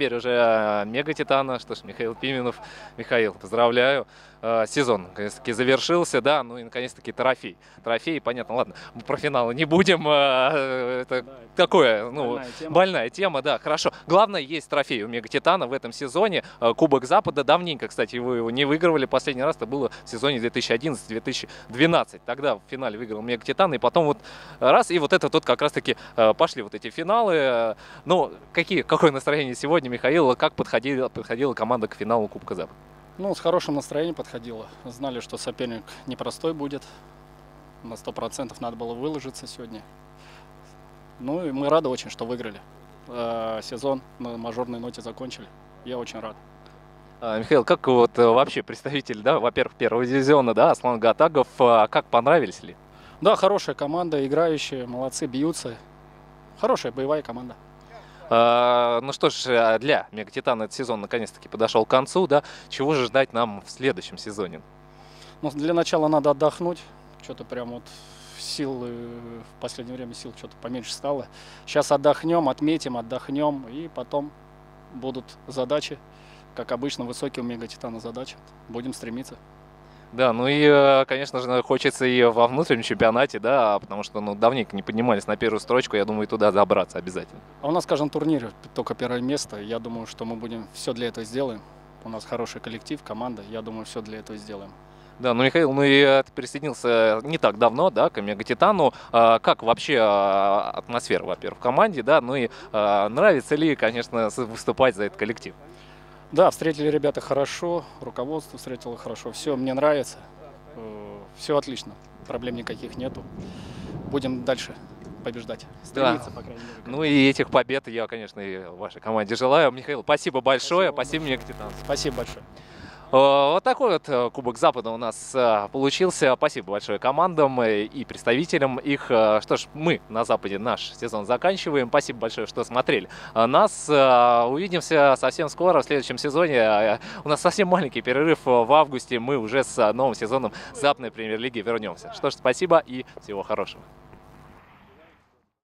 Теперь уже Мега Титана, что ж, Михаил Пименов. Михаил, поздравляю. Э, сезон, наконец-таки, завершился, да, ну и, наконец-таки, трофей. Трофей, понятно, ладно, мы про финалы не будем, э, это да, такое, ну, больная тема. больная тема, да, хорошо. Главное, есть трофей у Мега Титана в этом сезоне, Кубок Запада, давненько, кстати, вы его не выигрывали, последний раз это было в сезоне 2011-2012, тогда в финале выиграл Мега Титан, и потом вот раз, и вот это тут как раз-таки пошли вот эти финалы, ну, какие, какое настроение сегодня, Михаил, как подходила, подходила команда к финалу Кубка Запада? Ну, с хорошим настроением подходило. Знали, что соперник непростой будет. На сто процентов надо было выложиться сегодня. Ну и мы рады очень, что выиграли. Э, сезон на мажорной ноте закончили. Я очень рад. А, Михаил, как вот э, вообще представитель, да, во-первых, первого дивизиона, да, Аслан Гатагов, а как понравились ли? Да, хорошая команда, играющие, молодцы, бьются. Хорошая боевая команда. А, ну что ж, э, для Мегатитана этот сезон наконец-таки подошел к концу, да? Чего же ждать нам в следующем сезоне? Ну, для начала надо отдохнуть. Что-то прям вот сил в последнее время сил что-то поменьше стало. Сейчас отдохнем, отметим, отдохнем, и потом будут задачи, как обычно, высокие у Мегатитана задачи. Будем стремиться. Да, ну и, э, конечно же, хочется и во внутреннем чемпионате, да, потому что, ну, давненько не поднимались на первую строчку, я думаю, туда забраться обязательно. А у нас, скажем, турнир только первое место, я думаю, что мы будем все для этого сделаем. У нас хороший коллектив, команда, я думаю, все для этого сделаем. Да, ну, Михаил, ну и ты присоединился не так давно, да, к Мегатитану. А, как вообще а, атмосфера, во-первых, в команде, да, ну и а, нравится ли, конечно, выступать за этот коллектив? Да, встретили ребята хорошо, руководство встретило хорошо. Все, мне нравится. Э, Все отлично. Проблем никаких нету. Будем дальше побеждать. Стремиться, да. по крайней мере. Ну и этих побед я, конечно, и вашей команде желаю. Михаил, спасибо большое. Спасибо, спасибо мне, Капитан. Спасибо большое. Э, вот такой вот э, Кубок Запада у нас э, получился. Спасибо большое командам и представителям их. Что ж, мы на Западе наш сезон заканчиваем. Спасибо большое, что смотрели нас. Увидимся совсем скоро в следующем сезоне. У нас совсем маленький перерыв в августе. Мы уже с новым сезоном Западной премьер-лиги вернемся. Что ж, спасибо и всего хорошего.